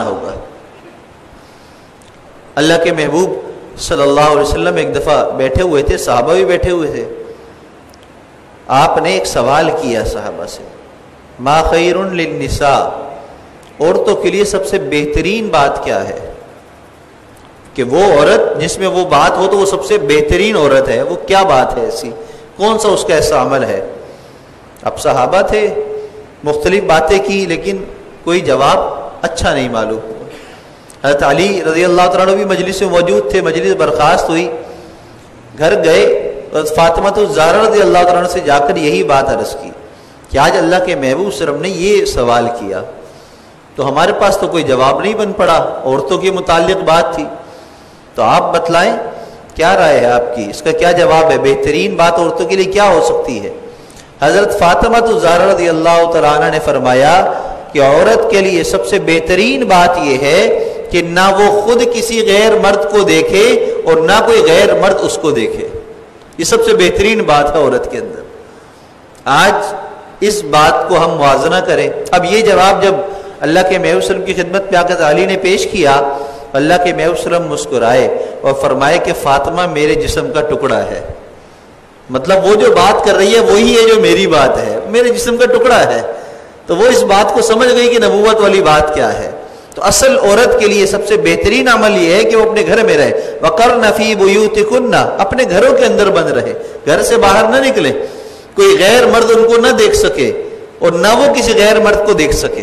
ہوگا۔ اللہ کے محبوب صلی اللہ علیہ وسلم ایک دفعہ بیٹھے ہوئے تھے، صحابہ بھی بیٹھے ہوئے تھے۔ آپ نے ایک سوال کیا صحابہ سے، ما خیر للنساء؟ عورتوں کے لیے سب سے بہترین بات کیا ہے؟ کہ وہ عورت جس میں وہ بات ہو تو وہ سب سے بہترین عورت ہے۔ وہ کیا بات ہے ایسی؟ کون سا اس کا ایسا عمل ہے؟ اب صحابہ تھے، مختلف باتیں کی، لیکن کوئی جواب اچھا نہیں معلوم۔ حضرت علی رضی اللہ تعالیٰ بھی مجلس میں موجود تھے، مجلس برخاست ہوئی۔ گھر گئے فاطمہ تو زارہ رضی اللہ تعالیٰ سے جا کر یہی بات عرض کی کہ آج اللہ کے محبوب سرم نے یہ سوال کیا۔ تو ہمارے پاس تو کوئی جواب نہیں بن پڑا، عورتوں کے متعلق بات تھی۔ تو آپ بتلائیں، کیا رائے ہے آپ کی؟ اس کا کیا جواب ہے؟ بہترین بات عورتوں کے لیے کیا ہو سکتی ہے؟ حضرت فاطمہ تو زارہ رضی اللہ تعالیٰ نے فرمایا کہ عورت کے لیے سب سے بہترین بات یہ ہے کہ نہ وہ خود کسی غیر مرد کو دیکھے اور نہ کوئی غیر مرد اس کو دیکھے۔ یہ سب سے بہترین بات ہے عورت کے اندر۔ آج اس بات کو ہم موازنہ کریں۔ اب یہ جواب جب اللہ کے محب وسلم کی خدمت پہ آکت علی نے پیش کیا، اللہ کے محب وسلم مسکرائے اور فرمائے کہ فاطمہ میرے جسم کا ٹکڑا ہے۔ مطلب وہ جو بات کر رہی ہے وہی ہے جو میری بات ہے۔ میرے جسم کا ٹکڑا ہے۔ تو وہ اس بات کو سمجھ گئی کہ نبوت والی بات کیا ہے۔ تو اصل عورت کے لیے سب سے بہترین عمل یہ ہے کہ وہ اپنے گھر میں رہے۔ وکر نفی بوت اپنے گھروں کے اندر بند رہے۔ گھر سے باہر نہ نکلے۔ کوئی غیر مرد ان کو نہ دیکھ سکے اور نہ وہ کسی غیر مرد کو دیکھ سکے۔